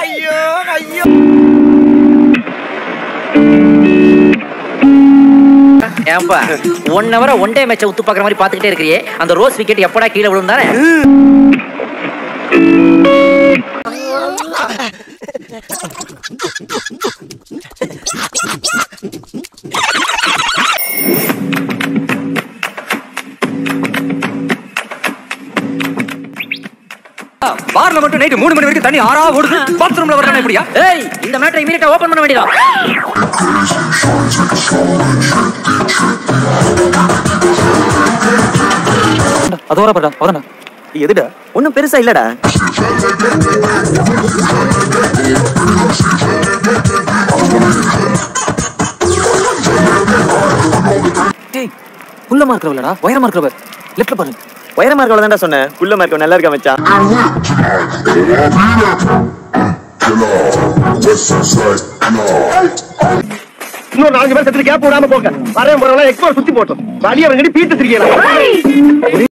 ஐயோ ஐயோ. ஏன்பா ஒன் ஹவரா ஒன் டே மேட்சை உத்து பார்க்குற மாதிரி பார்த்துக்கிட்டே இருக்கிறியே. அந்த ரோஸ் விக்கெட் எப்படா கீழே விழுந்தாரு தானே? பார்ல மட்டும் நைட்டு மூணு மணி வரைக்கும் தண்ணி ஆறா ஓடுது. பாத்ரூம்ல வரணும் எப்படியா? ஏய் இந்த மேட்டரை இமீடியட்டா ஓபன் பண்ண வேண்டியதா அதோட படா அவதான எதுடா? ஒன்னும் பெருசா இல்லடா. டேய் குள்ளமா இருக்கிறவளடா உயரமா இருக்கிறவ லெஃப்ட்ல பாரு. உயரமா இருக்கவள தான்டா சொன்னேன். குள்ள மார்க்க நல்லா இருக்கா மச்சான்? இன்னொரு நாலஞ்சு பேர் செத்துல கேப் விடாம போங்க. வரேன் போறவங்க எக்ஸ்போர்ட் சுத்தி போட்டோம். வழியை அவங்க பீட்டு சிரிக்கலாம்